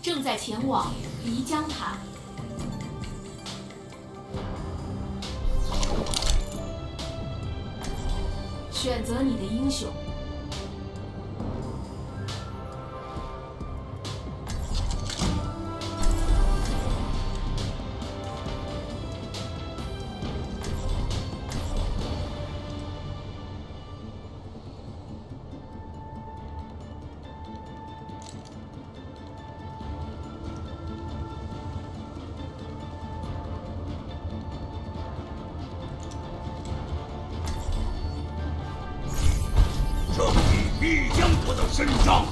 正在前往漓江塔选择你的英雄。必将得到伸张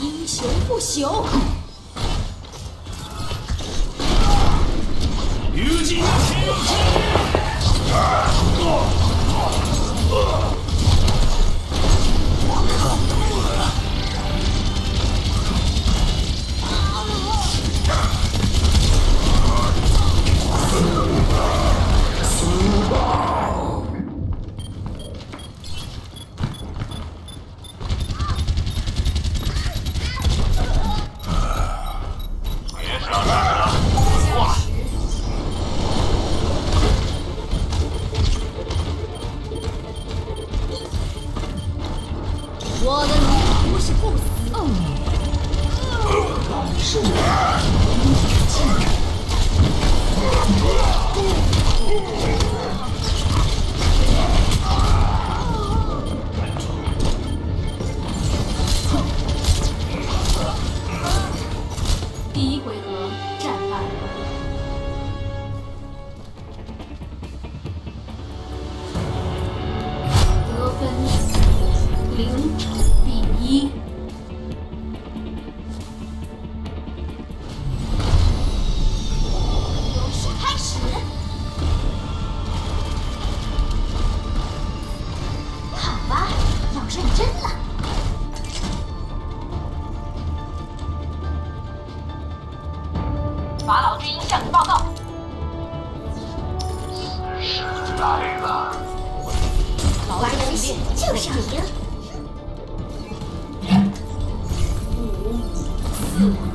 英雄不朽。如今要钱第认真了。法老之鹰向你报告。是来了。玩游戏就是要赢。五、四、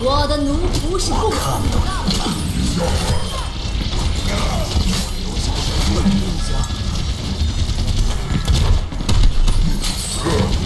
我的奴仆是不死。哈哈